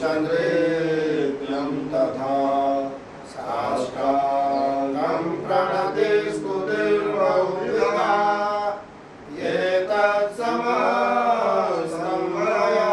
चन्द्रेत्यं तथा साष्टाङ्गं प्रणति स्तुतिर्बहुविधा एतत्समस्तं मया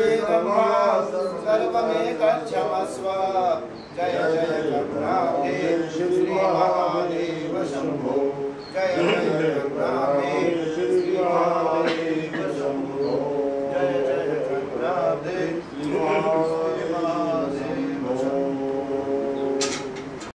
सर्वे जय जय करुणाब्धे श्री महादेव शंभो जय जय करुणाब्धे